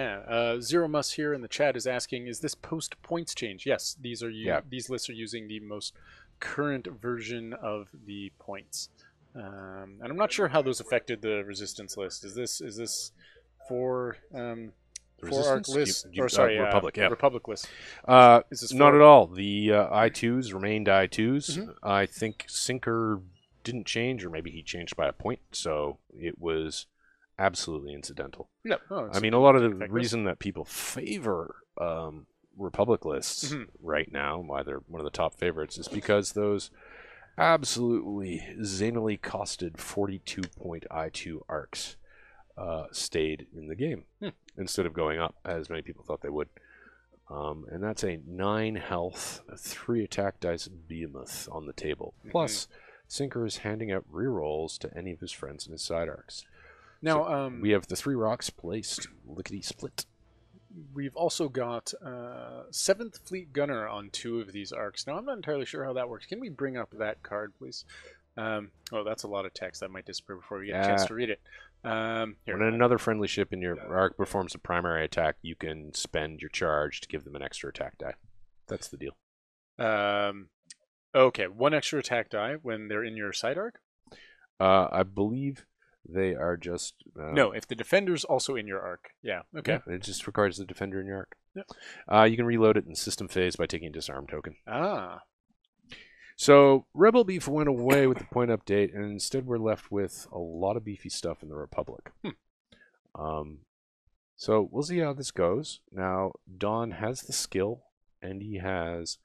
bloody, bloody match. Yeah, uh, Zero Mus here in the chat is asking, is this post points change? Yes, these are Yeah. these lists are using the most current version of the points, um, and I'm not sure how those affected the resistance list. Is this is this for um, for arc Resistance? You- list you- or uh, sorry uh, Republic, yeah. Republic list? Uh, Is this not at all. The uh, I2s remained I2s. Mhm. I think Sinker didn't change, or maybe he changed by a point, so it was absolutely incidental. No, oh, I mean, a lot of the reason that people favor um, Republic lists Mhm. right now, why they're one of the top favorites, is because those absolutely zanily costed 42 point I2 arcs uh, stayed in the game Hmm. instead of going up, as many people thought they would. Um, and that's a 9 health, 3 attack dice behemoth on the table. Mm-hmm. Plus, Sinker is handing out rerolls to any of his friends in his side arcs. Now um, We have the three rocks placed, lickety split. We've also got uh, Seventh Fleet Gunner on two of these arcs. Now, I'm not entirely sure how that works. Can we bring up that card, please? Um, oh, that's a lot of text. That might disappear before we get a chance to read it. Um, here, When another friendly ship in your arc performs a primary attack, you can spend your charge to give them an extra attack die. That's the deal. um, okay, one extra attack die when they're in your side arc. Uh, I believe they are just uh, no, if the defender's also in your arc. Yeah. Okay. Yeah, it just requires the defender in your arc. Yep. Uh, you can reload it in system phase by taking a disarm token. Ah. So Rebel Beef went away with the point update, and instead we're left with a lot of beefy stuff in the Republic. Hmm. Um, so we'll see how this goes. Now Don has the skill, and he has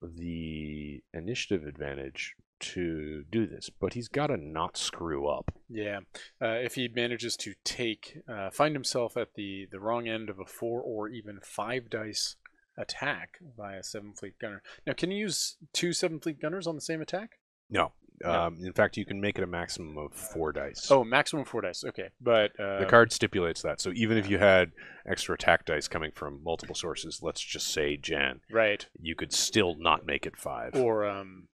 the initiative advantage to do this, but he's got to not screw up. Yeah. Uh, if he manages to take, uh, find himself at the the wrong end of a four or even five dice attack by a seven fleet gunner. Now, can you use two seven fleet gunners on the same attack? No. No. Um, in fact, you can make it a maximum of four dice. Oh, maximum four dice. Okay, but uh, The card stipulates that. So even if you had extra attack dice coming from multiple sources, let's just say Jan, right you could still not make it five. or um,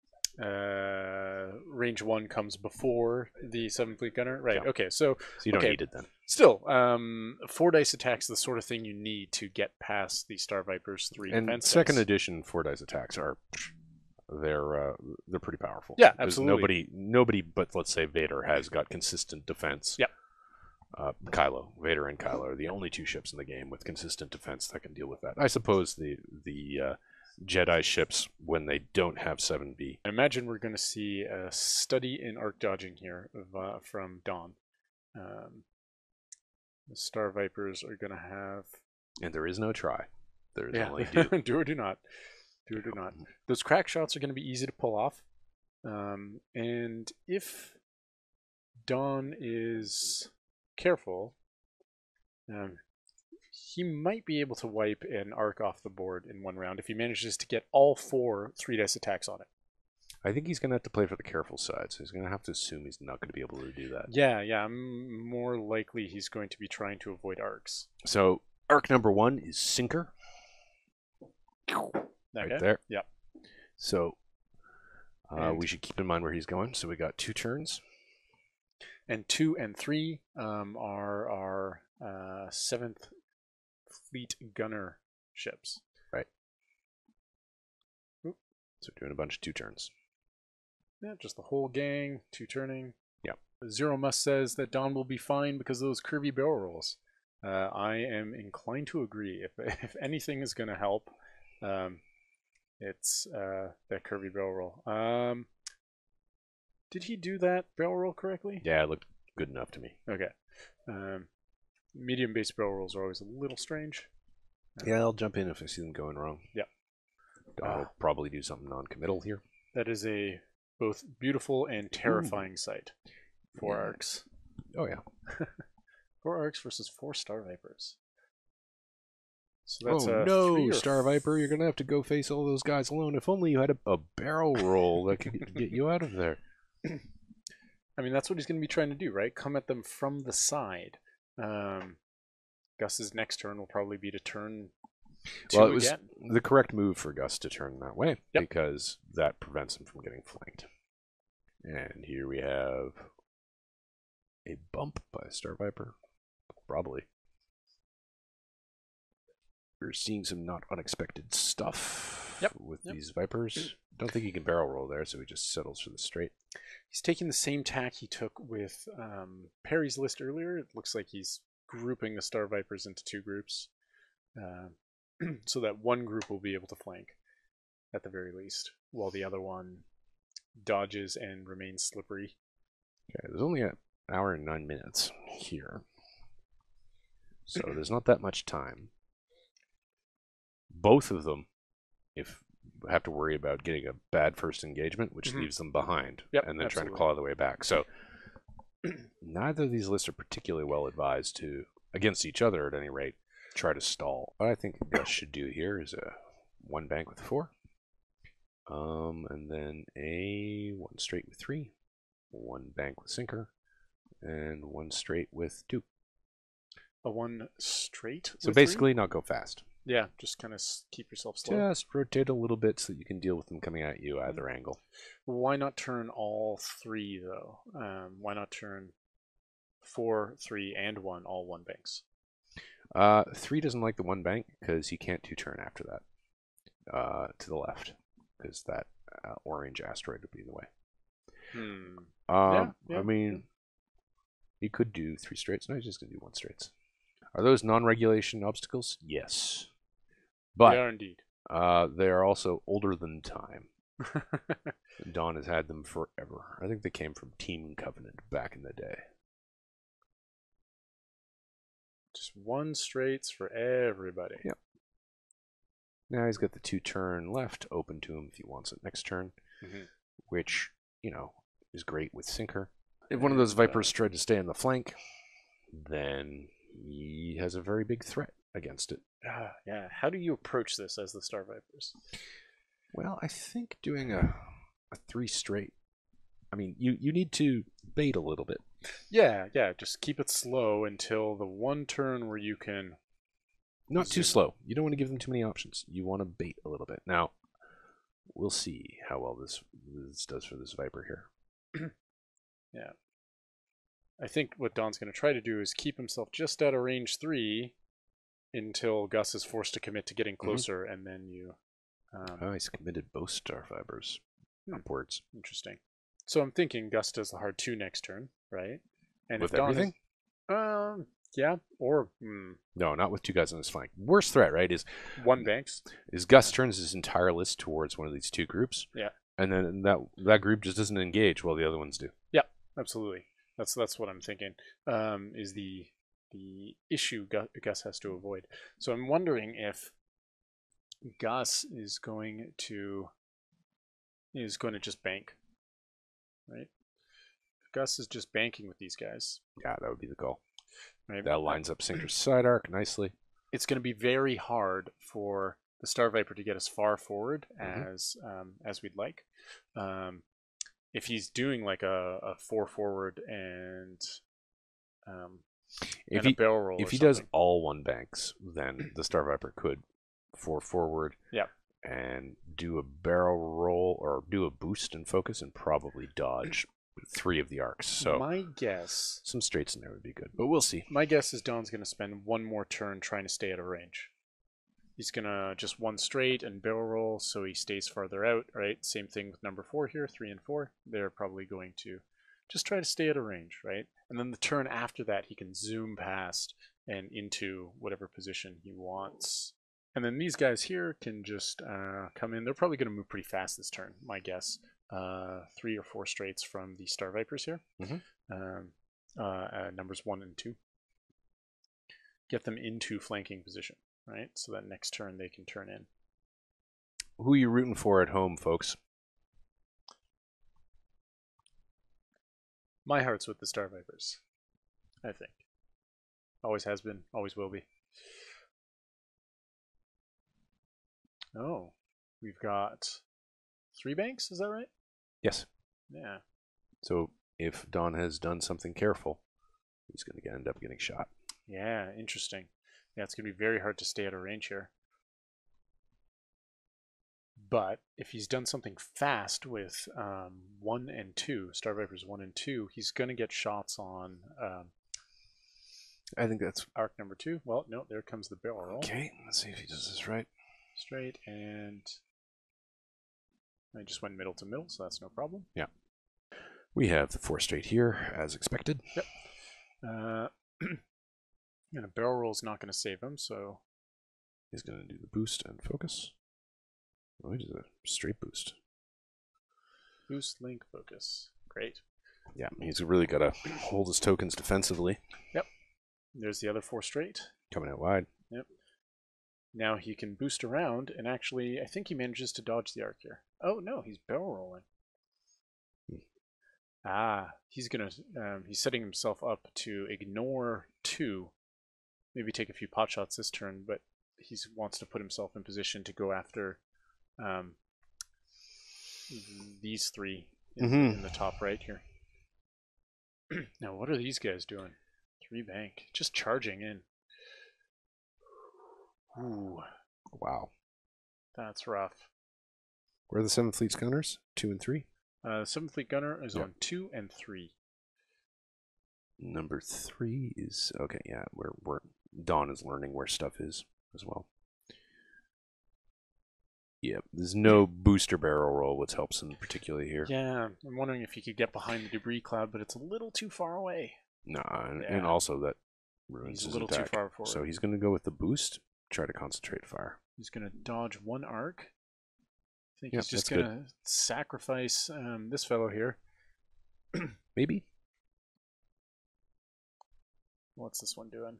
uh, range one comes before the seven fleet gunner. Right. Yeah. Okay, so so you don't okay. need it then. still, um, four dice attacks the sort of thing you need to get past the Star Vipers three And defense second dice. edition four dice attacks are they're uh, they're pretty powerful. Yeah, absolutely. Nobody nobody but let's say Vader has got consistent defense. Yep. Uh, Kylo, Vader, and Kylo are the only two ships in the game with consistent defense that can deal with that. I suppose the the uh, Jedi ships when they don't have seven B. I imagine we're going to see a study in arc dodging here of, uh, from Don. Um, the Star Vipers are going to have And there is no try. There is yeah, only do. do or do not, do or do not. Those crack shots are going to be easy to pull off, um, and if Don is careful, um, he might be able to wipe an arc off the board in one round if he manages to get all four three dice attacks on it. I think he's going to have to play for the careful side, so he's going to have to assume he's not going to be able to do that. Yeah, yeah. I'm more likely he's going to be trying to avoid arcs. So arc number one is sinker Okay? right there. Yep. So uh, we should keep in mind where he's going. So we got two turns. And two and three um, are our uh, seventh fleet gunner ships. Right. So doing a bunch of two turns. Yeah, just the whole gang, two turning. Yep. Zero Must says that Don will be fine because of those curvy barrel rolls. Uh, I am inclined to agree. If if anything is going to help, um, it's uh, that curvy barrel roll. Um, did he do that barrel roll correctly? Yeah, it looked good enough to me. Okay. Um, medium base barrel rolls are always a little strange. Yeah, I'll jump in if I see them going wrong. Yep. Don Ah. will probably do something non-committal here. That is a both beautiful and terrifying sight. Four Yeah. arcs. Oh yeah. Four arcs versus four Star Vipers. So that's oh a no, or Star Viper, you're gonna have to go face all those guys alone. If only you had a, a barrel roll that could get you out of there. I mean, that's what he's going to be trying to do, right? Come at them from the side. Um, Gus's next turn will probably be to turn two well, it was again. the correct move for Gus to turn that way Yep. because that prevents him from getting flanked. And here we have a bump by Star Viper. probably. We're seeing some not unexpected stuff Yep, with yep. these Vipers. Don't think he can barrel roll there, so he just settles for the straight. He's taking the same tack he took with um, Perry's list earlier. It looks like he's grouping the Star Vipers into two groups, uh, so that one group will be able to flank, at the very least, while the other one dodges and remains slippery. Okay, there's only an hour and nine minutes here. So there's not that much time. Both of them, if have to worry about getting a bad first engagement, which Mhm. leaves them behind, Yep, and then trying to claw their way back. So neither of these lists are particularly well advised to, against each other at any rate, try to stall. What I think Gus should do here is a one bank with four, um, and then a one straight with three, one bank with sinker, and one straight with two. A one straight. So with three? basically, not go fast. Yeah, just kind of keep yourself slow. Just rotate a little bit so that you can deal with them coming at you either angle. Why not turn all three though? Um, why not turn four, three, and one all one banks? Uh, three doesn't like the one bank because you can't two turn after that. Uh, to the left because that uh, orange asteroid would be in the way. Hmm. Um, yeah, I mean, he could do three straights. No, he's just gonna do one straights. Are those non-regulation obstacles? Yes, but they are indeed. uh, they are also older than time. Don has had them forever. I think they came from Team Covenant back in the day. Just one straights for everybody. Yep. Now he's got the two turn left open to him if he wants it next turn, Mhm. which, you know, is great with Sinker. If one of those And, uh, Vipers tried to stay on the flank, then he has a very big threat against it. Ah, yeah. How do you approach this as the Star Vipers? Well, I think doing a, a three straight, I mean, you, you need to bait a little bit. Yeah, yeah. Just keep it slow until the one turn where you can. Not too slow. You don't want to give them too many options. You want to bait a little bit. Now, we'll see how well this, this does for this Viper here. Yeah. I think what Don's going to try to do is keep himself just out of range three until Gus is forced to commit to getting closer, and then you. Um, Oh, he's committed both Star Vipers Hmm. upwards. Interesting. So I'm thinking Gus does the hard two next turn, right? And With if Don is- everything? um, yeah, or hmm, No, not with two guys on his flank. Worst threat, right, is one banks. is Gus turns his entire list towards one of these two groups. Yeah. And then that that group just doesn't engage while the other ones do. Yeah, absolutely. That's that's what I'm thinking. Um, is the the issue Gus, has to avoid. So I'm wondering if Gus is going to is going to just bank, right? Gus is just banking with these guys, Yeah, that would be the goal. right? That lines up Sinker's side arc nicely. it's going to be very hard for the Star Viper to get as far forward Mhm. as um, as we'd like. Um, if he's doing like a, a four forward and um, If he barrel roll, if he does all one banks, then the Star Viper could four forward. Yeah. And do a barrel roll or do a boost and focus and probably dodge three of the arcs. So my guess, some straights in there would be good, but we'll see. my guess is Don's going to spend one more turn trying to stay out of range. He's gonna just one straight and barrel roll, so he stays farther out. Right. Same thing with number four here, three and four. They're probably going to just try to stay out of range, right? And then the turn after that, he can zoom past and into whatever position he wants. And then these guys here can just uh, come in. They're probably going to move pretty fast this turn, my guess. Uh, three or four straights from the Star Vipers here. Mhm. Um, uh, uh, numbers one and two. Get them into flanking position, right? So that next turn they can turn in. Who are you rooting for at home, folks? My heart's with the Star Vipers. I think. Always has been, always will be. Oh, we've got three banks, is that right? Yes. Yeah. So if Don has done something careful, he's going to end up getting shot. Yeah, interesting. Yeah, it's going to be very hard to stay out of range here. But if he's done something fast with um, one and two, Star Vipers one and two, he's going to get shots on um, I think that's Arc number two. Well, no, there comes the barrel roll. okay. Let's see if he does this right. Straight and I just went middle to middle, so that's no problem. Yeah. We have the four straight here, as expected. Uh, and a barrel roll is not going to save him, so He's going to do the boost and focus. Oh, he does a straight boost. boost link focus. Great. Yeah, he's really got to hold his tokens defensively. Yep. There's the other four straight. Coming out wide. Yep. Now he can boost around, and actually, I think he manages to dodge the arc here. Oh no, he's barrel rolling. Ah, he's gonna. Um, he's setting himself up to ignore two, maybe take a few pot shots this turn, but he wants to put himself in position to go after um, these three in, Mhm. in the top right here. now, what are these guys doing? Three bank, just charging in. Ooh, Wow. that's rough. Where are the seven fleets gunners? Two and three. Uh, Seventh Fleet Gunner is on two and three. Number three is okay. Yeah, where where Don is learning where stuff is as well. Yep, there's no booster barrel roll, which helps him particularly here. Yeah, I'm wondering if he could get behind the debris cloud, but it's a little too far away. Nah, and, and also that ruins He's a little attack. too far forward. So he's going to go with the boost. Try to concentrate fire. He's going to dodge one arc. I think Yep, he's just going to sacrifice um, this fellow here. Maybe. What's this one doing?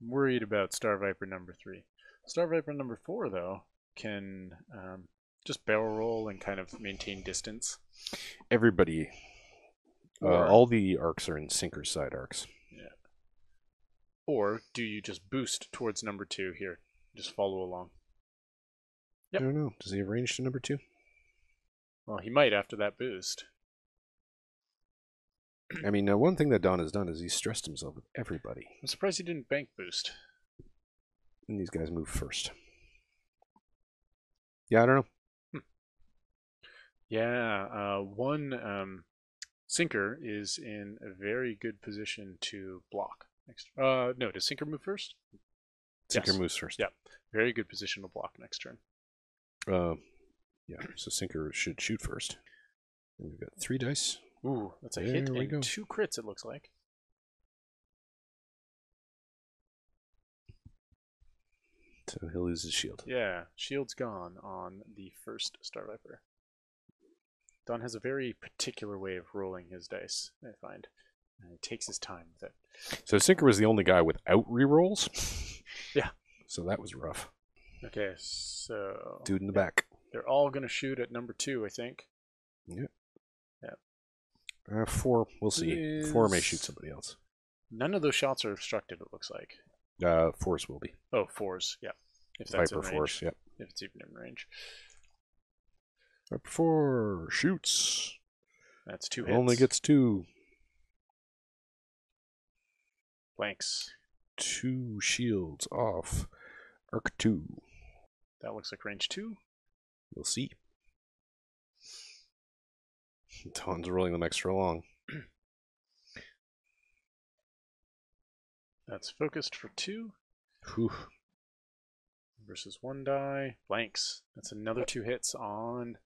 I'm worried about Star Viper number three. Star Viper number four, though, can um, just barrel roll and kind of maintain distance. Everybody. Uh, Or- all the arcs are in sinker side arcs. Yeah. Or do you just boost towards number two here? Just follow along. Yep. I don't know. Does he have range to number two? Well, he might after that boost. I mean, uh, one thing that Don has done is he's stressed himself with everybody, I'm surprised he didn't bank boost. and these guys move first. Yeah, I don't know. Yeah, uh, one um, sinker is in a very good position to block. Next, uh, no, does sinker move first? Sinker Yes. moves first. Yeah. Very good position to block next turn. Uh, yeah. So Sinker should shoot first. And we've got three dice. Ooh, that's a hit There we and go. two crits. It looks like. So he'll lose his shield. Yeah, shield's gone on the first Star Viper. Don has a very particular way of rolling his dice. I find, and he takes his time with it. So Sinker was the only guy without rerolls. Yeah. So that was rough. Okay, so Dude in the back. they're all gonna shoot at number two, I think. Uh, four. We'll see. Four may shoot somebody else. None of those shots are obstructed. It looks like. Uh, fours will be. Oh, fours. Yeah, if that's Viper in range. force. Yep. If it's even in range, Viper four shoots. that's two hits. Only gets two. blanks. Two shields off. Arc two. That looks like range two. We'll see. Don's rolling them extra long. That's focused for two Whew. versus one die. Blanks. That's another two hits on.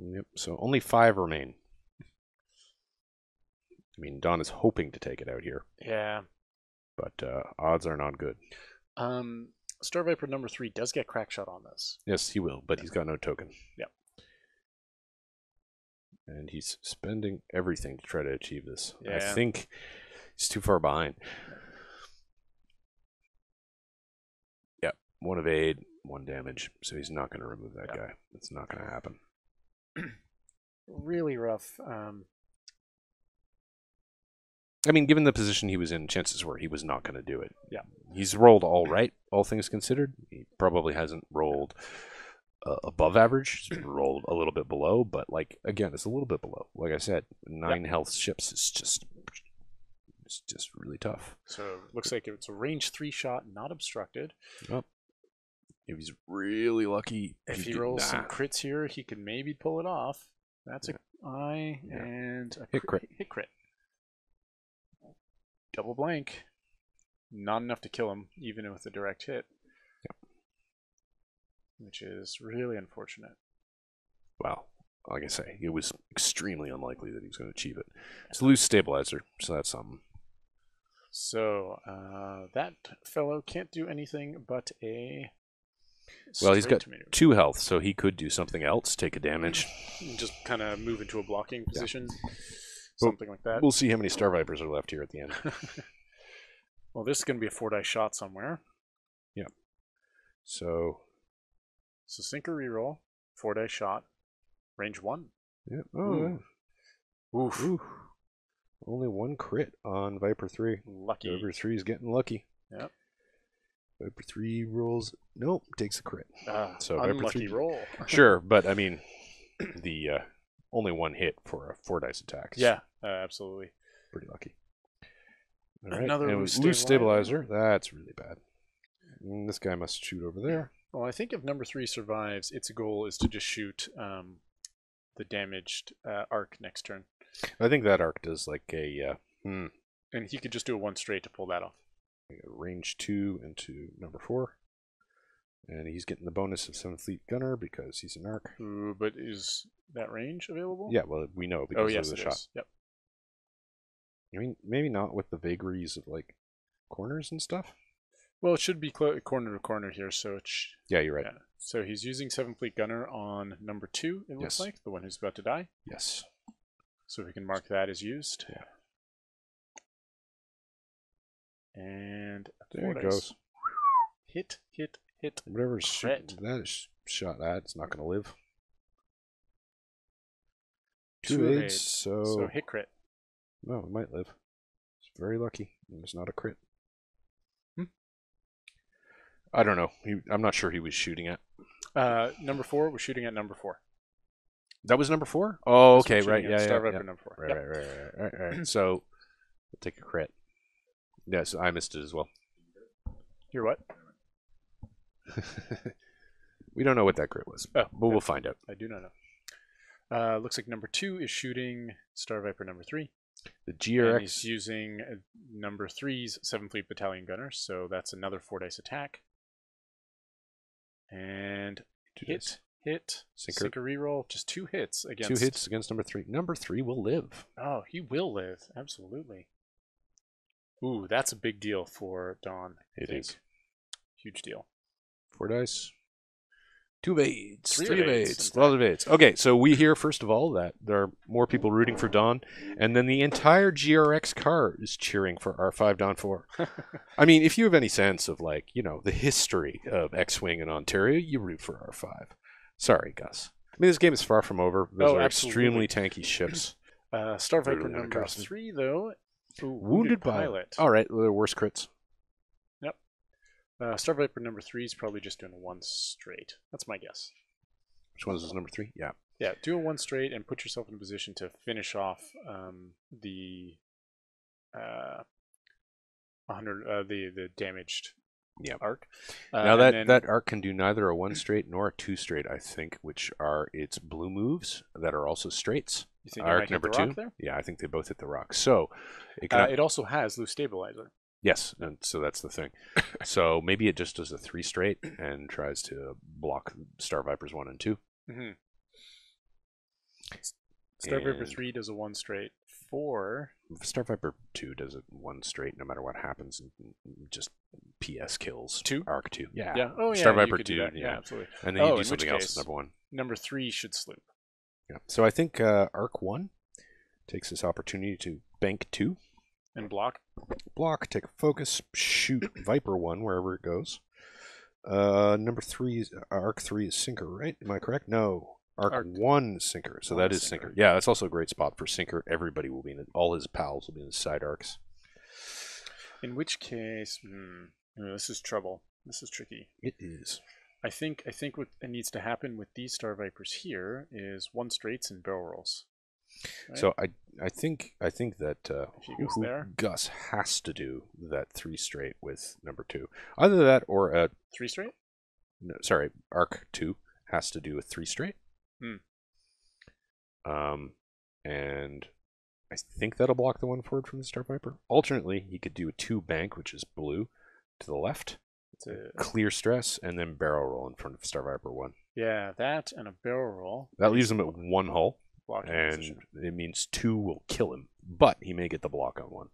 Yep. So only five remain. I mean, Don is hoping to take it out here, Yeah. but uh, odds are not good. Um, Star Viper number three does get crack shot on this. Yes, he will, but he's got no token. Yep. And he's spending everything to try to achieve this. I think he's too far behind. Yep. One evade, one damage. So he's not going to remove that Yep. guy. It's not going to happen. Really rough. Um, I mean, given the position he was in, chances were he was not going to do it. Yeah. He's rolled all right, all things considered. He probably hasn't rolled uh, above average. Rolled a little bit below, but like again, it's a little bit below. Like I said, nine health ships is just it's just really tough. so looks like it's a range three shot, not obstructed. If he's really lucky, If he rolls some crits here, he can maybe pull it off. That's a eye Yeah. and a Hit crit. Hit crit. double blank. Not enough to kill him, even with a direct hit. Which is really unfortunate. Well, like I say, it was extremely unlikely that he was going to achieve it. It's a loose stabilizer, so that's something. So uh, that fellow can't do anything but a. Well, he's got maneuver. two health, so he could do something else, take a damage. just kind of move into a blocking position, Well, something like that. We'll see how many Star Vipers are left here at the end. well, this is going to be a four dice shot somewhere. Yeah. So, So sinker reroll, four dice shot, range one. yeah. Oh, yeah. Oof, Ooh. Only one crit on Viper 3. lucky. Viper 3 is getting lucky. Yep. Viper 3 rolls. Nope, takes a crit. Ah, So Viper three- roll. Sure, but I mean, the uh, only one hit for a four dice attack. yeah, uh, absolutely. pretty lucky. All right, Another and loose stabilizer. stabilizer. That's really bad. Mm, this guy must shoot over there. Well, I think if number three survives, its goal is to just shoot um, the damaged uh, arc next turn, I think that arc does like a uh, hmm, and he could just do a one straight to pull that off. range two into number four, and he's getting the bonus of seventh fleet gunner because he's an arc. Ooh, but is that range available? Yeah, well, we know because Oh yes, of it the shot. is. Yep. I mean, maybe not with the vagaries of like corners and stuff. Well, it should be clo- corner to corner here, so it sh- Yeah, you're right. yeah. So he's using seven fleet gunner on number two. It looks Yes. like the one who's about to die. Yes. So we can mark that as used. Yeah. And There it goes. Hit, hit, hit. Whatever's shoot, Crit. that is shot at, it's not going to live. Two Two aids, so, So hit crit. no, it might live. It's very lucky. It's not a crit. I don't know. He, I'm not sure he was shooting at. Uh, number four, we're shooting at number four. That was number four. Oh, okay, right, yeah, yeah, Star yeah. Number four. Right, Yep. right, right, right, right, right. so, we'll take a crit. Yes, I missed it as well. You're what? we don't know what that crit was, Oh, but we'll find out. I do not know. Uh, looks like number two is shooting Star Viper number three. The And GRX. he's using uh, number three's 7th Fleet Battalion Gunner, so that's another 4 dice attack. And hit, hit, Sinker. sinker reroll, just two hits against. Two hits against number three. Number three will live. Oh, he will live, absolutely. Ooh, that's a big deal for Don. I It is. Huge deal. Four dice. Two of aids. Three Three, of aids, aids. A lot of aids. Okay, so we hear, first of all, that there are more people rooting for Don, and then the entire GRX car is cheering for R5 Dawn 4. I mean, if you have any sense of, like, you know, the history of X Wing in Ontario, you root for R5. Sorry, Gus. I mean, this game is far from over. Those Oh, are absolutely. extremely tanky ships. Uh, Star Viper number three, though. Ooh, Wounded, pilot. All right, the worst crits. Uh, Star Viper number three is probably just doing one straight. That's my guess. Which one is this, number three? Yeah. Yeah, do a one straight and put yourself in a position to finish off um, the uh, 100 uh, the the damaged Yep. arc. Uh, now that then- that arc can do neither a one straight nor a two straight, I think, which are its blue moves that are also straights. you think it arc number the rock two? there? Yeah, I think they both hit the rock. So it can Uh, it also has loose stabilizer. Yes, and so that's the thing. so maybe it just does a three straight and tries to block Star Vipers one and two. Mm-hmm. Star Viper three does a one straight. Four. Star Viper two does it one straight no matter what happens, and just PS kills Two? arc two. Yeah, Yeah. Oh yeah. Star you Viper two. that. Yeah. absolutely. and then Oh, you do something else case- as number one. Number three should sloop. Yeah. So I think uh, arc one takes this opportunity to bank two. And block. block, take a focus, shoot Viper one wherever it goes. Uh, number three, is, arc three is sinker, right? Am I correct? No, arc, Arc- one sinker. So One that is sinker. sinker. Yeah, that's also a great spot for sinker. Everybody will be in it. All his pals will be in the side arcs. In which case, hmm, this is trouble. This is tricky. It is. I think I think what needs to happen with these Star Vipers here is one straights and barrel rolls. Right? So I, I think, I think that uh, If he goes who- there. Gus has to do that three straight with number two. Either that or a Three straight? no, sorry, arc two has to do with three straight. Hmm. Um, and I think that'll block the one forward from the Star Viper. Alternately, he could do a two bank, which is blue, to the left, It's a, clear stress, and then barrel roll in front of Star Viper one. yeah, that and a barrel roll. That leaves him at one hull, blocking and position. it means two will kill him, but he may get the block on one.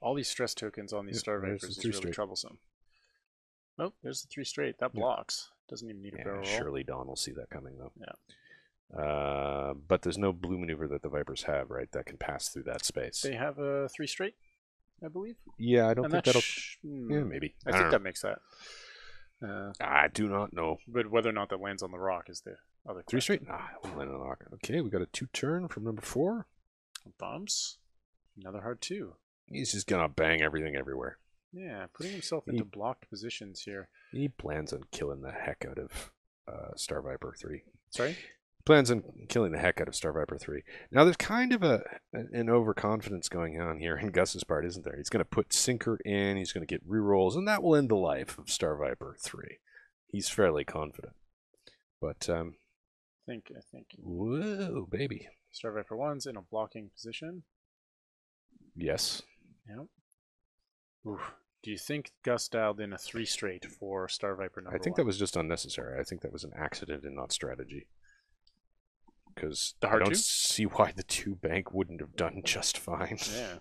All these stress tokens on these Yeah, Star Vipers the is really straight. troublesome. Oh, there's the three straight. That Yeah. blocks. Doesn't even need a Yeah, barrel roll. surely Don will see that coming though. Yeah. Uh, but there's no blue maneuver that the Vipers have, right? That can pass through that space. They have a three straight, I believe. yeah, I don't and think that that'll. sh- hmm, yeah, maybe. I I, think don't that makes that. Uh. I do not know. but whether or not that lands on the rock is the other Three question. straight? Ah, we landed on the rock. Okay, we got a two turn from number four. Bumps. Another hard two. He's just gonna bang everything everywhere. Yeah, putting himself He- into blocked positions here. He plans on killing the heck out of uh, Star Viper three. Sorry? Plans on killing the heck out of Star Viper three. Now there's kind of a an overconfidence going on here in Gus's part, isn't there? He's gonna put Sinker in. He's gonna get rerolls, and that will end the life of Star Viper three. He's fairly confident, but um, think I think whoa, baby, Star Viper one's in a blocking position. yes. Yep. Oof. Do you think Gus dialed in a three straight for Star Viper number I think one? that was just unnecessary. I think that was an accident and not strategy. Because I don't two? see why the two bank wouldn't have done just fine. Yeah.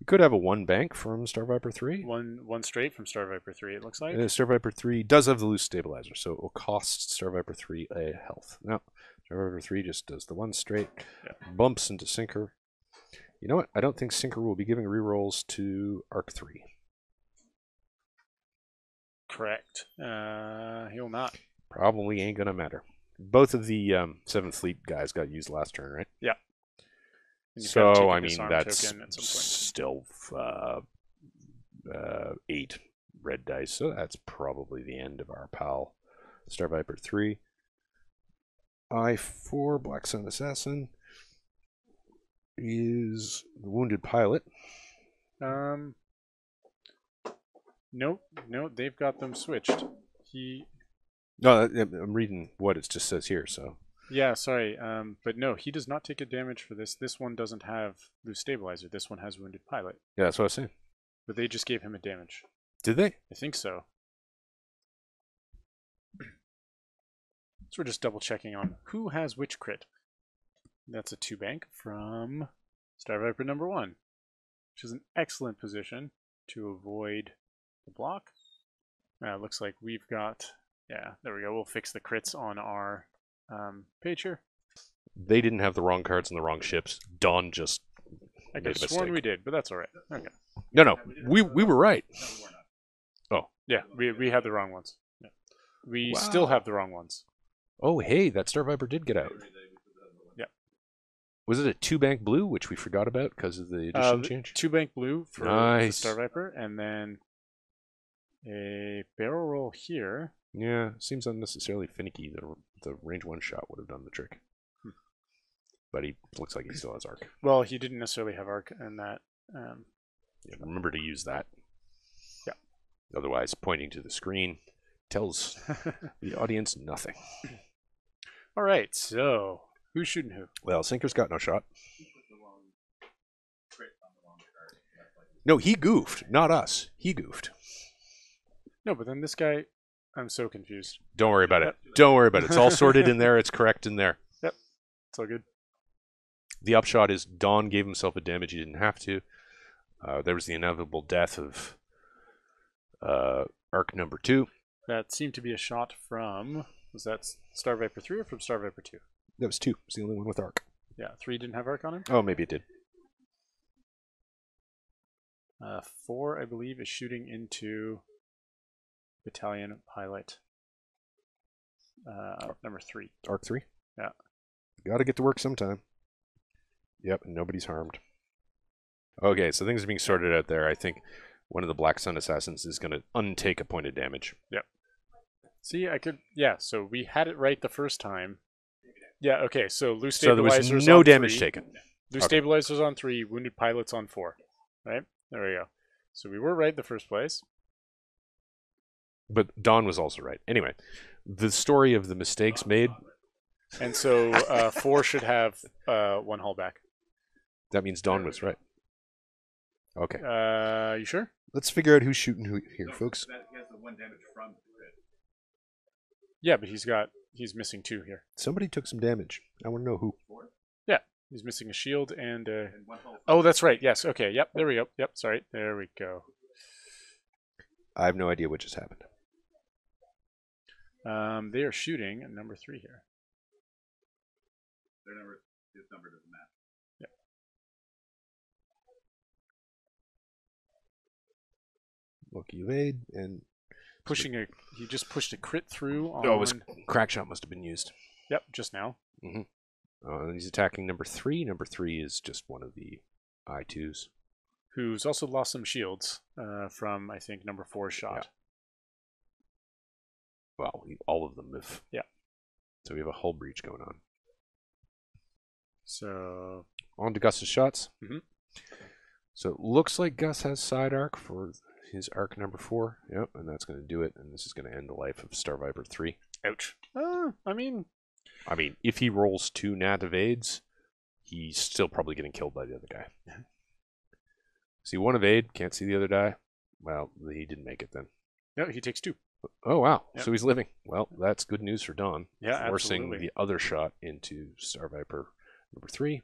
We could have a one bank from Star Viper 3. One one straight from Star Viper three, it looks like. Uh, Star Viper 3 does have the loose stabilizer, so it will cost Star Viper 3 a health. No, Star Viper 3 just does the one straight, Yeah. bumps into Sinker. You know what? I don't think Sinker will be giving rerolls to Arc 3. Correct. Uh he'll not. Probably ain't gonna matter. Both of the um, Seventh Fleet guys got used last turn, right? And you've gotta take So I mean that's token at some point. still uh, uh, eight red dice, so that's probably the end of our pal Star Viper three. I four Black Sun Assassin is the wounded pilot. Um. Nope, no, they've got them switched. He, No, I'm reading what it just says here. So yeah, sorry, um, but no, he does not take a damage for this. This one doesn't have loose stabilizer. This one has wounded pilot, yeah, that's what I was saying. but they just gave him a damage. Did they? I think so. So we're just double checking on who has which crit. That's a two bank from Star Viper number one, which is an excellent position to avoid the block. Uh, looks like we've got, yeah, there we go. We'll fix the crits on our um, page here. They didn't have the wrong cards and the wrong ships. Don just I could a have sworn we did, but that's all right. Okay. no, no, we we were right. Oh yeah, we, we had the wrong ones. Yeah. We still have the wrong ones. Oh, hey, that Star Viper did get out. Yeah. Was it a two bank blue, which we forgot about because of the Uh, edition the change? Two bank blue for the Nice. Star Viper, and then a barrel roll here. Yeah, seems unnecessarily finicky. The the range one shot would have done the trick. Hmm. But he looks like he still has arc. Well, he didn't necessarily have arc in that. Um, Yeah, remember to use that. Yeah. Otherwise, pointing to the screen tells the audience nothing. all right, so who's shooting who? Well, Sinker's got no shot. No, he goofed, not us. He goofed. No, but then this guy. I'm so confused. Don't worry about it. Don't worry about it. It's all sorted in there. It's correct in there. Yep. It's all good. The upshot is Don gave himself a damage he didn't have to. Uh, there was the inevitable death of uh, arc number two. That seemed to be a shot from. Was that Star Viper 3 or from Star Viper 2? That was two. It's the only one with arc. Yeah, 3 didn't have arc on him. Oh, maybe it did. Uh, 4, I believe, is shooting into battalion pilot. Uh, number 3. Arc three. Yeah. Got to get to work sometime. Yep, nobody's harmed. Okay, so things are being sorted out there. I think one of the Black Sun assassins is going to untake a point of damage. Yep. See, I could. Yeah, so we had it right the first time. Yeah, okay, so loose So there was no damage three, taken. Loose Okay. stabilizers on three, wounded pilots on four. Right? There we go. So we were right the first place. But Don was also right. Anyway, the story of the mistakes made. And so uh, four should have uh, one hull back. That means Don There was right. Okay. Uh, you sure? Let's figure out who's shooting who here, folks. That he has the one damage from the. Yeah, but he's got he's missing two here. Somebody took some damage. I want to know who. Four He's missing a shield and uh and one health. Oh, that's right. Yes. Okay. Yep. There we go. Yep. Sorry. There we go. I have no idea what just happened. Um, they are shooting at number three here. Their number, his number doesn't match. Lucky evade and Pushing a he just pushed a crit through on. oh, it was crack shot must have been used. Yep. Just now. Uh, and he's attacking number three. Number three is just one of the I twos. Who's also lost some shields uh, from I think number four shot. Well, all of them have. Yeah. So we have a hull breach going on. So On to Gus's shots. Mhm. So it looks like Gus has side arc for his arc number four. Yep, and that's going to do it. And this is going to end the life of Star Viper 3. ouch. Uh, I mean, I mean, if he rolls two nat evades, he's still probably getting killed by the other guy. See one evade, can't see the other die. Well, he didn't make it then. no, he takes two. Oh wow! Yep. So he's living. Well, that's good news for Don. Yeah, forcing absolutely. the other shot into Star Viper number three.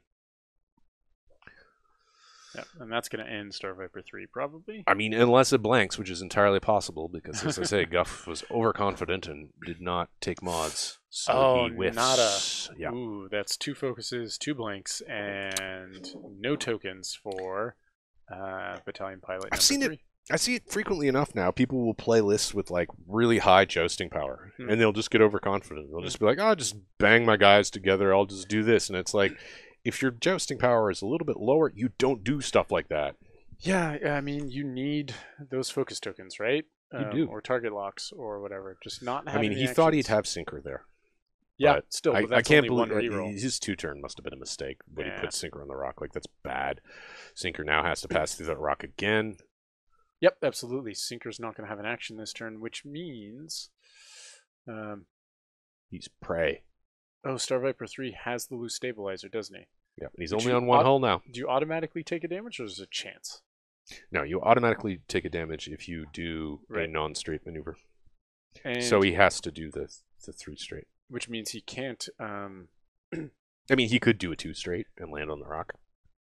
Yeah, and that's going to end Star Viper three probably. I mean, unless it blanks, which is entirely possible, because as I say, Gus was overconfident and did not take mods. So Oh, he whiffs. nada. Yeah. Ooh, that's two focuses, two blanks, and no tokens for uh, battalion pilot. I've seen it three. I see it frequently enough now. People will play lists with like really high jousting power, Hmm. and they'll just get overconfident. They'll just be like, "Oh, just bang my guys together. I'll just do this." And it's like, if your jousting power is a little bit lower, you don't do stuff like that. Yeah, I mean, you need those focus tokens, right? You do. or target locks or whatever. Just not. I mean, he thought he'd have sinker there. Yeah, but still, I, but I that's can't believe his two turn must have been a mistake when Yeah. he put sinker on the rock. Like that's bad. Sinker now has to pass through that rock again. Yep, absolutely. Sinker's not going to have an action this turn, which means, um, He's prey. oh, Star Viper three has the loose stabilizer, doesn't he? Yeah, he's only on one hull now. Do you automatically take a damage, or is it a chance? No, you automatically take a damage if you do a non-straight maneuver. And so he has to do the the three straight. which means he can't. Um, I mean, he could do a two straight and land on the rock.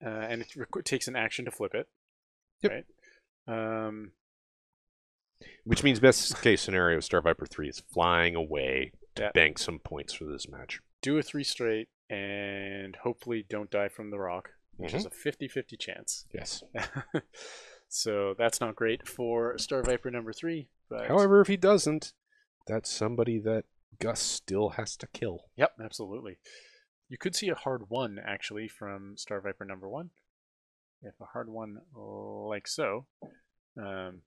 uh, and it takes an action to flip it. Yep. Right. Um, Which means best case scenario, Star Viper 3 is flying away to Yeah. bank some points for this match. do a three straight, and hopefully don't die from the rock, which Mm-hmm. is a 50-50 chance. Yes. so that's not great for Star Viper number three. But However, if he doesn't, that's somebody that Gus still has to kill. Yep, absolutely. You could see a hard one actually from Star Viper number one. If a hard one like so, um,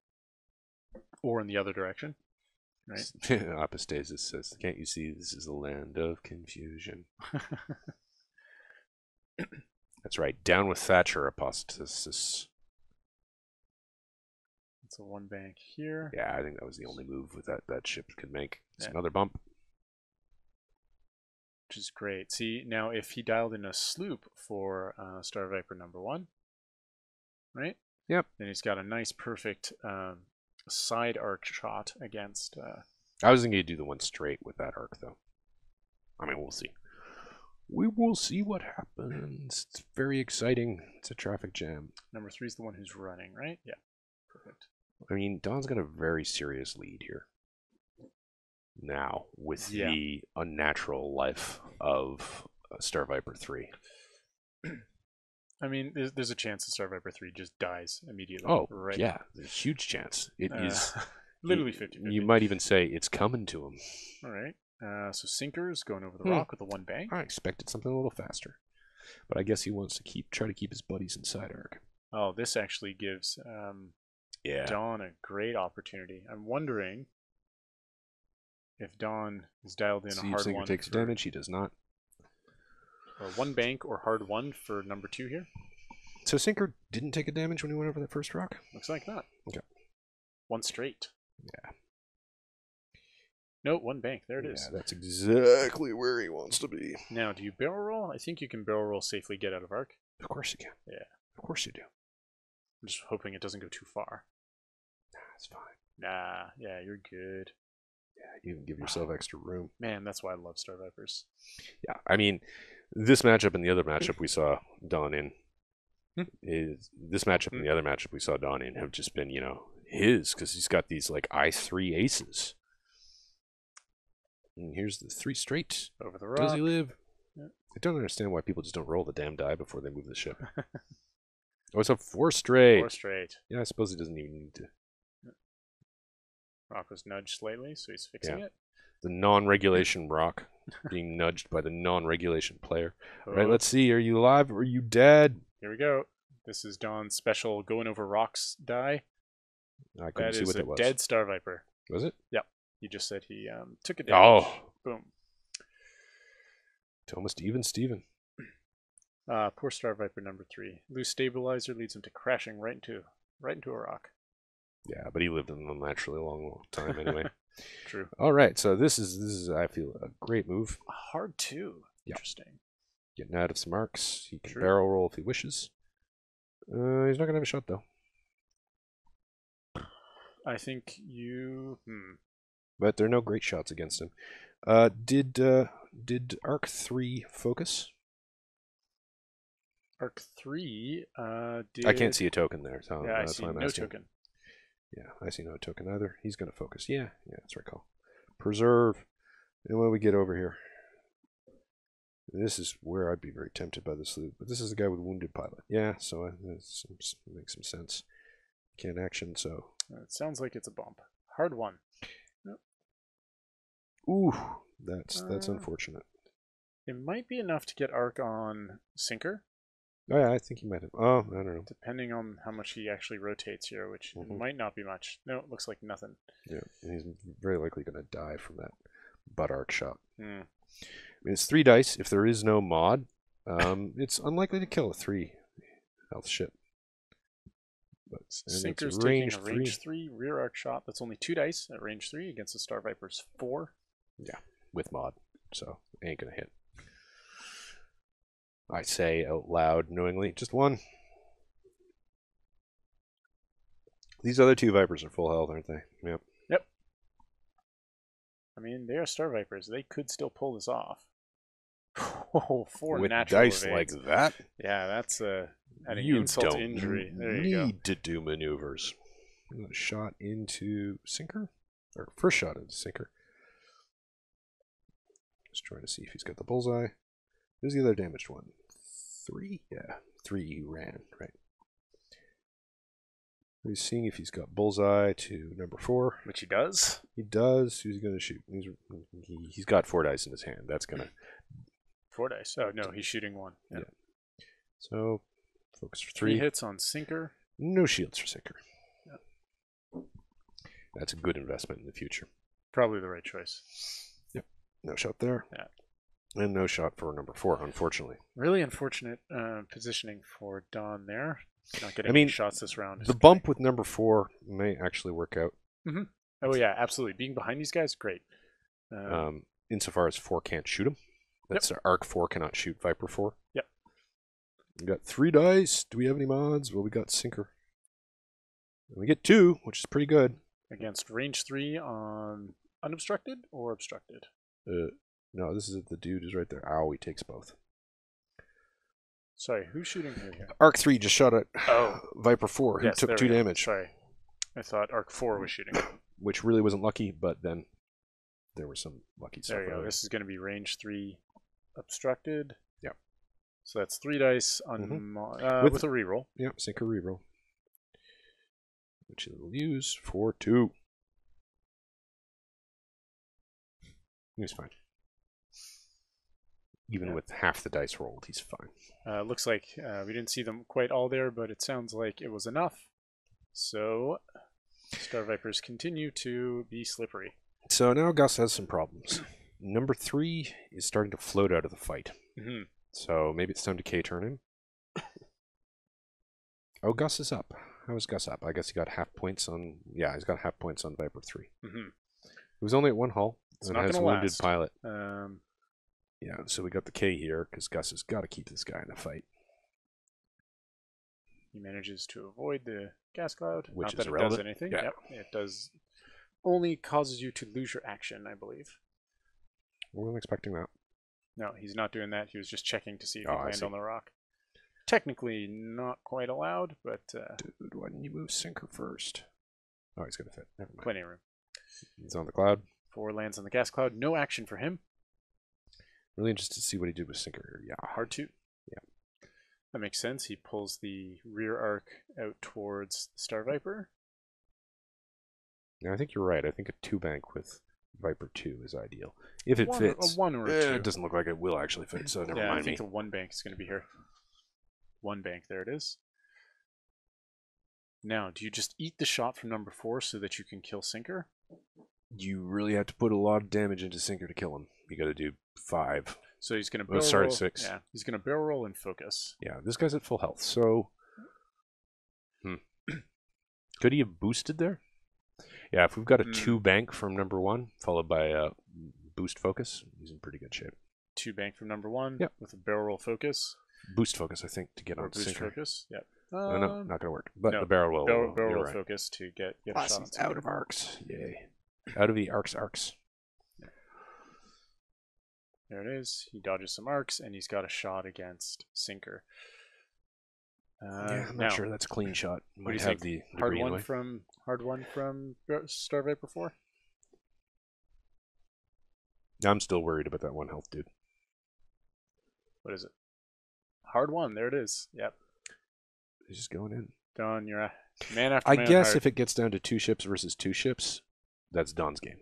or in the other direction. Right. Apostasis says, Can't you see this is a land of confusion? That's right. Down with Thatcher, Apostasis. It's a one bank here. Yeah, I think that was the only move with that that ship could make. It's Yeah. another bump. which is great. See, now if he dialed in a sloop for uh, Star Viper number one, right? Yep. And he's got a nice, perfect um, side arc shot against. Uh, I was thinking he'd do the one straight with that arc, though. I mean, we'll see. We will see what happens. It's very exciting. It's a traffic jam. number three is the one who's running, right? Yeah. Perfect. I mean, Don's got a very serious lead here. Now, with Yeah. the unnatural life of uh, Star Viper 3. I mean, there's, there's a chance that Star Viper three just dies immediately. Oh, right. yeah. There's a huge chance. It Uh, is. literally you- 50 You might even say it's coming to him. All right. Uh, so Sinker's going over the Hmm. rock with a one bank. I expected something a little faster. But I guess he wants to keep try to keep his buddies inside arc. Oh, this actually gives um, Yeah. Don a great opportunity. I'm wondering if Don is dialed in See a hard Sinker one takes for, damage. He does not. Or one bank or hard one for number two here. So Sinker didn't take a damage when he went over that first rock. Looks like not. Okay. One straight. Yeah. No, one bank. There it is. Yeah, that's exactly where he wants to be. Now, do you barrel roll? I think you can barrel roll safely get out of arc. Of course you can. Yeah. Of course you do. I'm just hoping it doesn't go too far. That's fine. Nah, yeah, you're good. Yeah, you can give yourself extra room. Man, that's why I love Star Vipers. Yeah, I mean, this matchup and the other matchup we saw Don in Hmm. is this matchup and the other matchup we saw Don in have just been, you know, his because he's got these like I three aces. And here's the three straight. Over the rock. Does he live? Yeah. I don't understand why people just don't roll the damn die before they move the ship. oh, it's a four straight. Four straight. Yeah, I suppose he doesn't even need to. Rock was nudged slightly, so he's fixing it. The non-regulation rock being nudged by the non-regulation player. Right, Oh, let's see. Are you alive or are you dead? Here we go. This is Don's special going over rocks die. I couldn't That see is what a that was. dead Star Viper. Was it? Yeah. He just said he um, took a damage. Oh, Boom. almost even, Steven. Uh, poor Star Viper number three. Loose stabilizer leads him to crashing right into right into a rock. Yeah, but he lived an unnaturally long, long time anyway. True. All right, so this is this is I feel a great move. Hard too. Yeah. Interesting. Getting out of some arcs. He can True. barrel roll if he wishes. Uh, he's not gonna have a shot though. I think you. Hmm. But there are no great shots against him. Uh, did uh, did Arc three focus? Arc three. Uh, did... I can't see a token there, so Yeah, I that's see why I'm no asking. token. Yeah, I see no token either. He's gonna focus. Yeah, yeah, that's right. Call. Preserve. And when we get over here? This is where I'd be very tempted by this loot, but this is the guy with wounded pilot. Yeah, so I, that seems- makes some sense. Can't action, so Uh, It sounds like it's a bump. Hard one. ooh, that's that's Uh, unfortunate. It might be enough to get Arc on Sinker, Oh yeah, I think he might have. Oh, I don't know. depending on how much he actually rotates here, which Mhm. might not be much. No, it looks like nothing. Yeah, and he's very likely going to die from that butt arc shot. Hmm. I mean, it's three dice. If there is no mod, um, it's unlikely to kill a three health ship. But and it's Sinker's range taking a range three. rear arc shot. That's only two dice at range three against the Star Viper's four. Yeah, with mod, so ain't gonna hit. I say out loud, knowingly, just one. These other two vipers are full health, aren't they? Yep. Yep. I mean, they are Star Vipers. They could still pull this off. Oh, four With natural dice evades. like that, Yeah, that's adding you insult to don't injury. There need you go. to do maneuvers. Shot into sinker, or first shot into sinker. Just trying to see if he's got the bullseye. Who's the other damaged one? Three? Yeah, three he ran, right. He's seeing if he's got bullseye to number four. Which he does. He does. Who's he going to shoot? He's, he, he's got four dice in his hand. That's going to. Four dice. Oh, no, he's shooting one. Yeah. Yeah. So, focus for Three three. hits on Sinker. No shields for sinker. Yeah. That's a good investment in the future. Probably the right choice. Yep. No shot there. Yeah. And no shot for number four, unfortunately. Really unfortunate uh, positioning for Don there. Not getting I mean, any shots this round. The bump with number four may actually work out, Oh yeah, absolutely. Being behind these guys, great. Uh, um, insofar as four can't shoot him. That's Arc four cannot shoot Viper four. Yep. We got three dice. Do we have any mods? Well, we got sinker. And we get two, which is pretty good. against range three on unobstructed or obstructed. Uh, no, this is the dude is right there. Ow, he takes both. Sorry, who's shooting here? Arc three just shot at Oh. Viper four, who Yes, took two damage. Sorry, I thought Arc four was shooting. which really wasn't lucky, but then there were some lucky stuff. There you go. This is going to be range three obstructed. Yep. So that's three dice on Mhm. uh, With- with, a reroll. Yep, sinker reroll. Which it'll use for two. He's fine. Even Yeah. with half the dice rolled, he's fine. Uh, looks like uh, we didn't see them quite all there, but it sounds like it was enough. So Star Vipers continue to be slippery. So now Gus has some problems. Number three is starting to float out of the fight. hmm So maybe it's time to K turn him. Oh, Gus is up. How is Gus up? I guess he got half points on. Yeah, he's got half points on Viper 3. hmm He was only at one hull It's and has wounded last. pilot. Um, Yeah, so we got the K here because Gus has got to keep this guy in the fight. He manages to avoid the gas cloud. Which Not is that it does anything. Yeah. Yep. It does only causes you to lose your action, I believe. Wasn't expecting that. No, he's not doing that. He was just checking to see if Oh, he I land on the rock. Technically not quite allowed, but uh, Dude, why didn't you move sinker first? Oh, he's gonna fit. Never mind. plenty of room. He's on the cloud. Four lands on the gas cloud. No action for him. Really interested to see what he did with sinker. Yeah. Hard to. Yeah. That makes sense. He pulls the rear arc out towards Star Viper. Yeah, I think you're right. I think a two bank with Viper two is ideal if it one, fits. A one or a Eh, two. it doesn't look like it will actually fit, so never yeah, I mind me. think the one bank is going to be here. One bank, there it is. Now, do you just eat the shot from number four so that you can kill Sinker? You really have to put a lot of damage into sinker to kill him. You got to do five. So he's going to Well, barrel sorry, roll. six. Yeah, he's going to barrel roll and focus. Yeah, this guy's at full health, so. Hmm. Could he have boosted there? Yeah, if we've got a Hmm. two bank from number one, followed by a boost focus, he's in pretty good shape. Two bank from number one Yep. with a barrel roll focus Boost focus, I think, to get or on boost sinker. focus. Yep. Uh, no, Um, not gonna work. But no, the barrel will. barrel, will, barrel roll right. focus to get, get Plus, shot on he's Sinker. out of arcs. Yay. Out of the arcs, arcs. There it is. He dodges some arcs and he's got a shot against Sinker. Uh, yeah, I'm now, not sure that's a clean shot. What do you have think? the Hard the one way. from hard one from Star Viper four. I'm still worried about that one health dude. What is it? Hard one. There it is. Yep. He's just going in. Don, you're a man after I man. guess hard. if it gets down to two ships versus two ships, that's Don's game.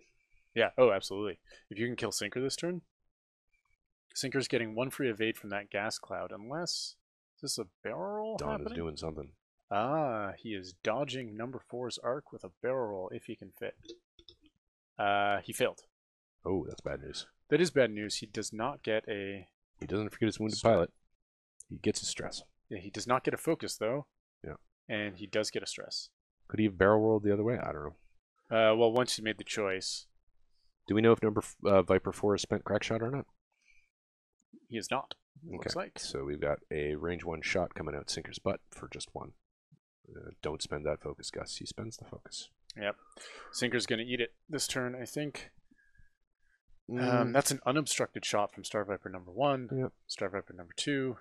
yeah. Oh, absolutely. If you can kill Sinker this turn, Sinker's getting one free evade from that gas cloud, unless is this a barrel roll Don happening? is doing something. Ah, he is dodging number four's arc with a barrel roll if he can fit. Uh, he failed. Oh, that's bad news. That is bad news. He does not get a. He doesn't forget his wounded Stress. pilot. He gets his stress. Yeah, he does not get a focus though. Yeah. And he does get a stress. Could he have barrel rolled the other way? I don't know. Uh, well, once you made the choice, Do we know if number uh, Viper Four has spent crack shot or not? he is not. it Looks like. So we've got a range one shot coming out Sinker's butt for just one. Uh, don't spend that focus, Gus. He spends the focus. Yep. Sinker's going to eat it this turn, I think. Mm, Um, that's an unobstructed shot from Star Viper number one. Yep. Star Viper number two.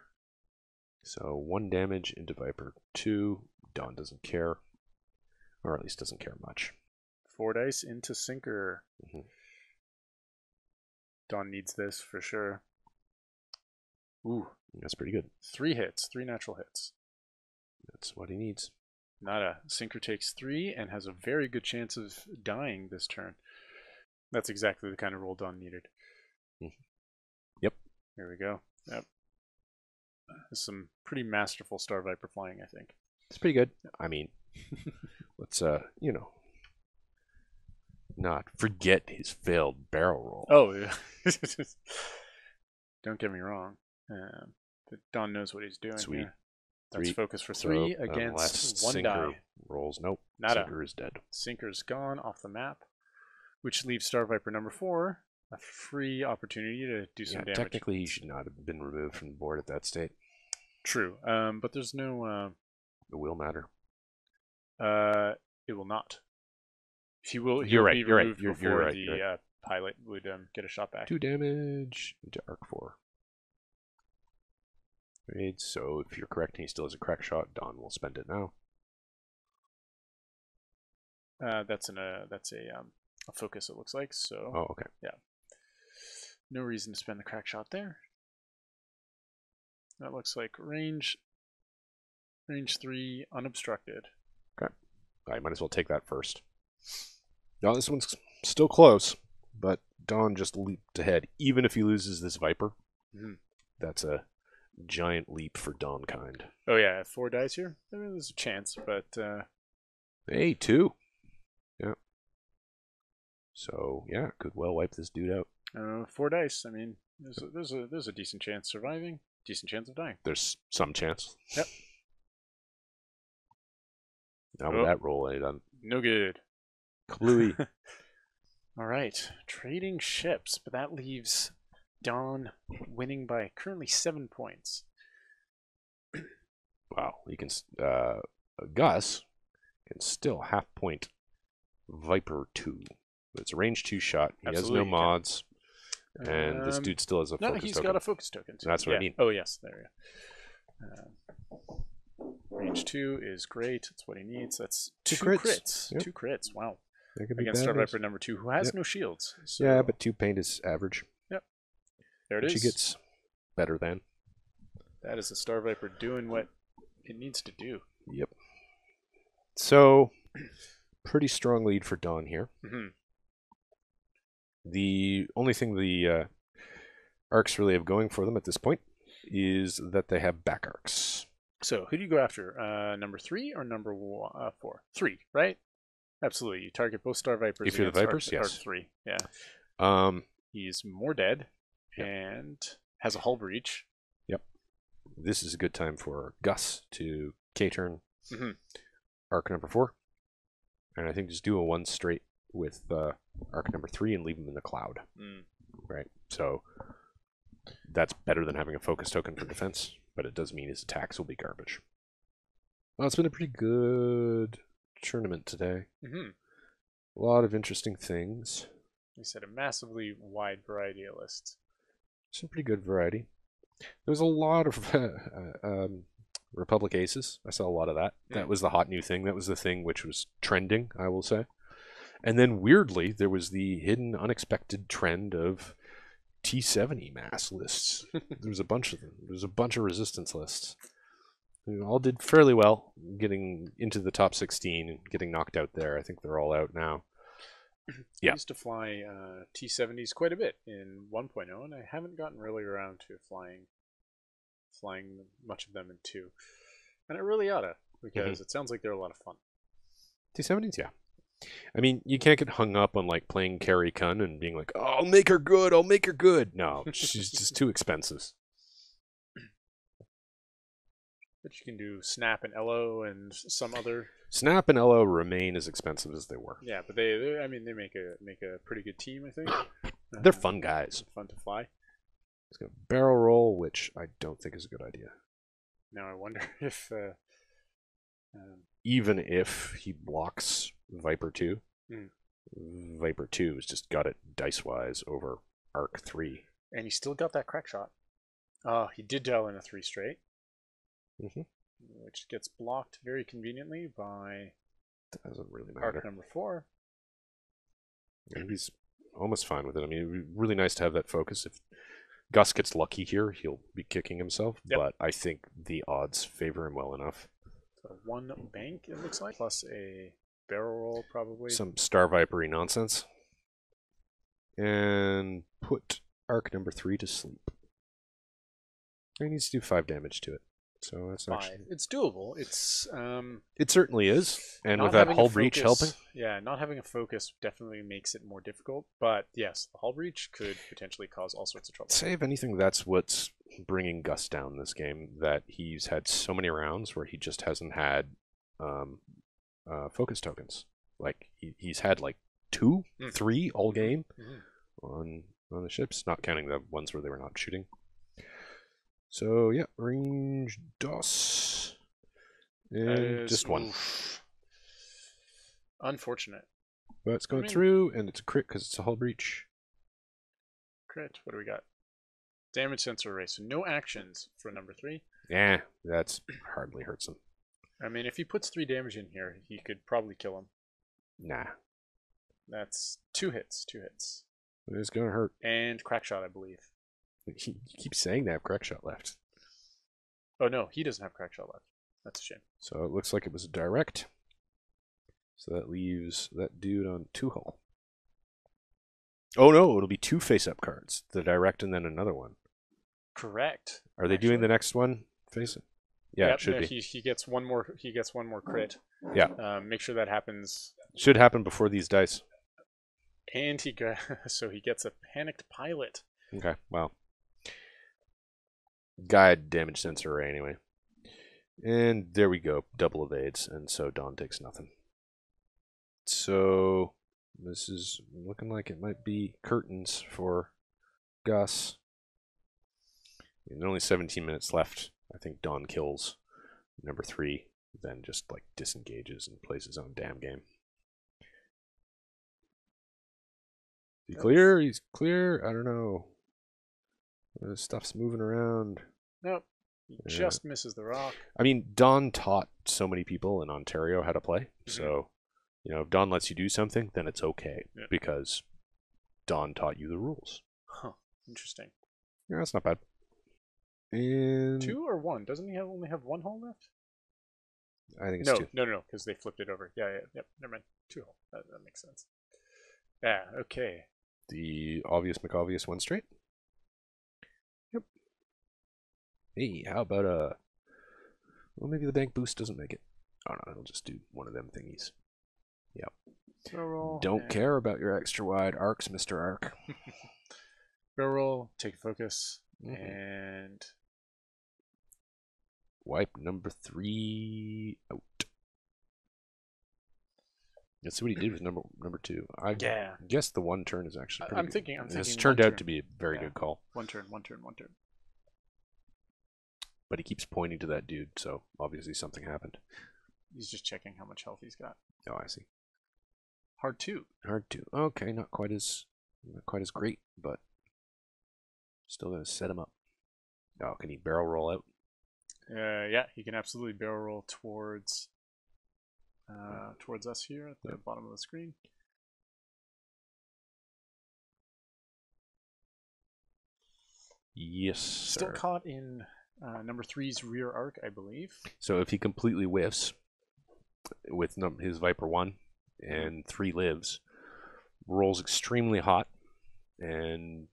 so one damage into Viper two. Don doesn't care, or at least doesn't care much. Four dice into Sinker. Mhm. Don needs this for sure. Ooh, That's pretty good. three hits, three natural hits. That's what he needs. Nada. Sinker takes three and has a very good chance of dying this turn. That's exactly the kind of roll Don needed. Mhm. Yep. There we go. Yep. Some pretty masterful Star Viper flying, I think. It's pretty good. I mean, let's uh, you know, not forget his failed barrel roll. Oh, yeah. Don't get me wrong. Um, Don knows what he's doing Sweet. That's Three. focus for three unless against one Sinker die. rolls. Nope. Nada. Sinker is dead. Sinker's gone off the map, which leaves Star Viper number four a free opportunity to do some Yeah, damage. technically, he should not have been removed from the board at that state. True. Um, but there's no. Uh, It will matter. uh, it will not. He will. He You're will right, you're right, you're- you're right, the you're right. Uh, pilot would um, get a shot back. Two damage into arc four. Right, so if you're correct and he still has a crack shot, Don will spend it now. Uh, that's an uh, that's a um, a focus. It looks like so. Oh, okay. Yeah. No reason to spend the crack shot there. That looks like range. Range three unobstructed. Okay. I might as well take that first. Now this one's still close, but Don just leaped ahead. Even if he loses this Viper, Mhm. that's a giant leap for Don kind. Oh yeah, four dice here. I mean, there's a chance, but uh, Hey, two. Yeah. So yeah, could well wipe this dude out. uh, four dice. I mean, there's a, there's a there's a decent chance surviving, decent chance of dying. There's some chance. Yep. Now with Oh. that roll, I done No good. Kablooey. All right, trading ships, but that leaves Don winning by currently seven points. Wow, you can. Uh, Gus can still half point Viper two. It's a range two shot. He Absolutely, has no mods, and this Um, dude still has a focus. No, focus he's token. got a focus token. too. That's what I mean. Oh yes, there we go. Um, range two is great. It's what he needs. That's Two two, crits. crits. Yep. Two crits. Wow. That could be Against bad Star. Viper number two, who has Yep. no shields. So Yeah, but two paint is average. Yep. There it Which is. he gets better than. That is a Star Viper doing what it needs to do. Yep. So, pretty strong lead for Don here. hmm The only thing the uh, arcs really have going for them at this point is that they have back arcs. So who do you go after? Uh, number three or number one, uh, four? Three, right? Absolutely. You target both Star Vipers. If you're the Vipers, Arc, Arc yes. three. Yeah. Um, He's more dead Yep. and has a hull breach. Yep. This is a good time for Gus to K turn Mhm. arc number four, and I think just do a one straight with uh, arc number three and leave him in the cloud. Mm. Right. So that's better than having a focus token for defense, but it does mean his attacks will be garbage. Well, it's been a pretty good tournament today. hmm A lot of interesting things. He said a massively wide variety of lists. Some pretty good variety. There was a lot of uh, um, Republic Aces. I saw a lot of that. That Mm. was the hot new thing. That was the thing which was trending, I will say. And then weirdly, there was the hidden, unexpected trend of T70 mass lists. there was a bunch of them. There was a bunch of resistance lists. They all did fairly well, getting into the top 16 and getting knocked out there. I think they're all out now. Yeah. I used to fly uh, T70s quite a bit in 1.0, and I haven't gotten really around to flying flying much of them in 2. And I really ought to, because it sounds like they're a lot of fun. T70s, yeah. I mean, you can't get hung up on like playing Kare Kun and being like, "Oh, I'll make her good. I'll make her good." No, she's just too expensive. But you can do Snap and Ello and some other. Snap and Ello remain as expensive as they were. Yeah, but they, they I mean, they make a make a pretty good team, I think. They're fun guys. Fun to fly. It's got barrel roll, which I don't think is a good idea. Now I wonder if uh, um, Even if he blocks Viper two, Hmm. Viper two has just got it dice wise over Arc three. and he still got that crack shot. Oh, he did dial in a three straight, Mm-hmm. which gets blocked very conveniently by Doesn't really arc matter. number four. And he's almost fine with it. I mean, it'd be really nice to have that focus. If Gus gets lucky here, he'll be kicking himself. Yep. But I think the odds favor him well enough. So one bank, it looks like, plus a barrel roll, probably. Some Star Vipery nonsense. And put arc number three to sleep. He needs to do five damage to it. So that's five. actually. It's doable. It's um. It certainly is. And with that hull breach helping. Yeah, not having a focus definitely makes it more difficult. But yes, the hull breach could potentially cause all sorts of trouble. Say if anything, that's what's bringing Gus down this game. That he's had so many rounds where he just hasn't had um, uh, focus tokens. Like he, he's had like two, Mm. three all game Mhm. on on the ships, not counting the ones where they were not shooting. So yeah, range DOS, and just one. oof. Unfortunate. But it's going mean- through, and it's a crit because it's a hull breach. Crit. What do we got? Damage sensor array. So no actions for number three. Yeah, that's hardly hurts him. I mean, if he puts three damage in here, he could probably kill him. Nah, That's two hits. Two hits. it's gonna hurt. And crack shot, I believe. He, keeps saying they have crack shot left. Oh no, he doesn't have crack shot left. That's a shame. So it looks like it was a direct. So that leaves that dude on two hole. Oh no, it'll be two face up cards. The direct and then another one. Correct. Are they doing the next one face it? Yeah, Yep, it should no, be. He, he gets one more. He gets one more crit. Yeah. Um, make sure that happens. Should happen before these dice. And he got so he gets a panicked pilot. Okay, well. Guide damage sensor array anyway. And there we go. Double evades, and so Don takes nothing. So this is looking like it might be curtains for Gus. And only 17 minutes left. I think Don kills Number three then just like disengages and plays his own damn game. Is he clear? He's clear. I don't know. Stuff's moving around. Nope. He Yeah. just misses the rock. I mean, Don taught so many people in Ontario how to play. Mhm. So, you know, if Don lets you do something, then it's okay Yeah. because Don taught you the rules. Huh. Interesting. Yeah, that's not bad. And Two or one? Doesn't he have only have one hole left? I think it's No, two. no, no, no, because they flipped it over. Yeah, yeah, yep. Never mind. Two hole. That, that makes sense. Yeah. Okay. The obvious McObvious one straight. Yep. Hey, how about uh well maybe the bank boost doesn't make it. Oh no, it'll just do one of them thingies. Barrel roll. Don't and- care about your extra wide arcs, Mr. Arc. Barrel roll. Take focus Mhm. and Wipe number three out. Let's see what he did with number number two. I yeah. guess the one turn is actually pretty I'm good. thinking. I'm It's thinking. turned out turn. to be a very Yeah. good call, one turn. One turn. One turn. But he keeps pointing to that dude, so obviously something happened. He's just checking how much health he's got. Oh, I see. Hard two. Hard two. Okay, not quite as not quite as great, but still gonna set him up. Oh, can he barrel roll out? Uh, yeah, he can absolutely barrel roll towards uh, towards us here at the Yep. bottom of the screen. Yes, Still sir. caught in uh, number three's rear arc, I believe. So if he completely whiffs with num- his Viper one and three lives, rolls extremely hot and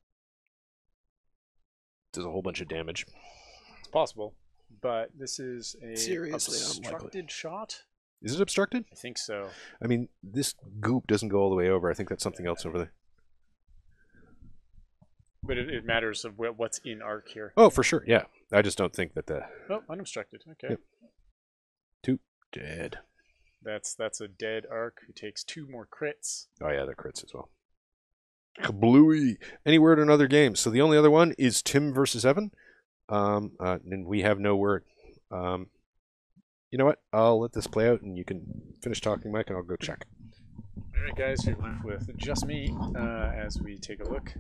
does a whole bunch of damage. It's possible, but this is a Seriously unlikely. obstructed shot. Is it obstructed? I think so. I mean, this goop doesn't go all the way over. I think that's something else over there. But it, it matters of wh- what's in arc here. Oh, for sure. Yeah. I just don't think that the Oh, unobstructed. Okay. Yep. dead. That's that's a dead arc who takes two more crits. Oh yeah, they're crits as well. Kablooey. Any word on other games? So the only other one is Tim versus Evan. Um, uh, and we have no word. Um, you know what? I'll let this play out, and you can finish talking, Mike, and I'll go check. All right, guys, you're left with just me uh, as we take a look.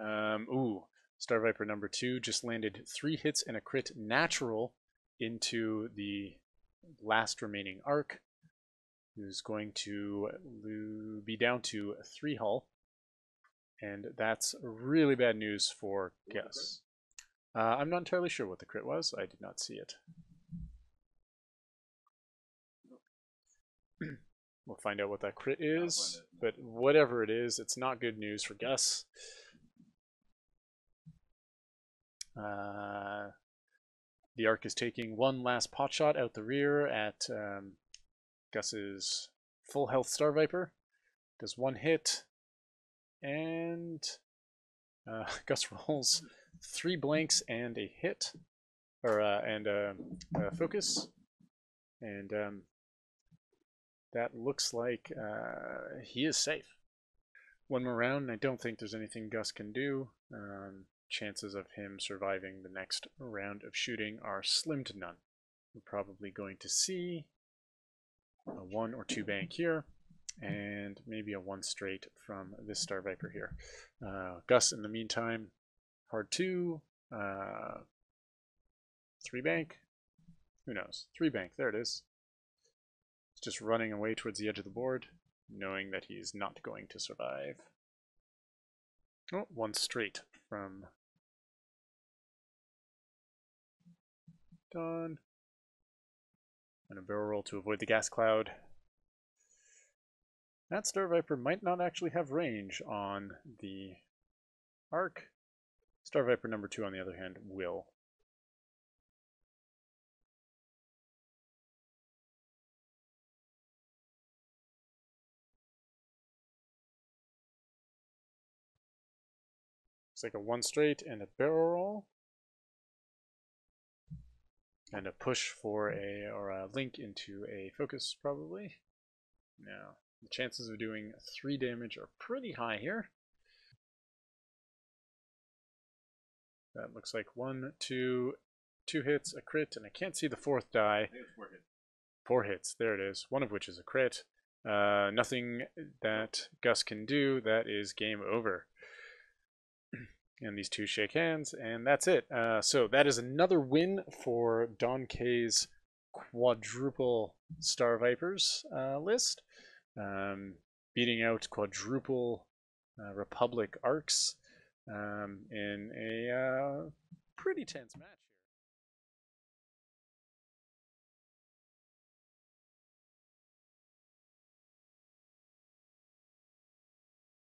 Um, ooh, Star Viper number two just landed three hits and a crit natural into the last remaining arc, who's going to be down to three hull, and that's really bad news for Gus. Uh, I'm not entirely sure what the crit was. I did not see it. We'll find out what that crit is, but whatever it is, it's not good news for Gus. Uh, the arc is taking one last pot shot out the rear at um, Gus's full health Star Viper. Does one hit, and uh, Gus rolls three blanks and a hit, or uh, and a, a focus, and um, that looks like uh, he is safe. One more round, and I don't think there's anything Gus can do. Um, chances of him surviving the next round of shooting are slim to none. We're probably going to see a one or two bank here, and maybe a one straight from this Star Viper here. Uh, Gus, in the meantime, hard two, uh, three bank. Who knows? Three bank. There it is. He's just running away towards the edge of the board, knowing that he's not going to survive. Oh, one straight from Don. And a barrel roll to avoid the gas cloud. That Star Viper might not actually have range on the arc. Star Viper number two, on the other hand, will. Looks like a one straight and a barrel roll. And a push for a, or a link into a focus, probably. Now, the chances of doing three damage are pretty high here. That looks like one, two, two hits, a crit, and I can't see the fourth die. I think it's four hits. Four hits. There it is. One of which is a crit. Uh, nothing that Gus can do. That is game over. And these two shake hands, and that's it. Uh, so that is another win for Don K's quadruple Star Vipers uh, list, um, beating out quadruple uh, Republic arcs um, in a uh, pretty tense match.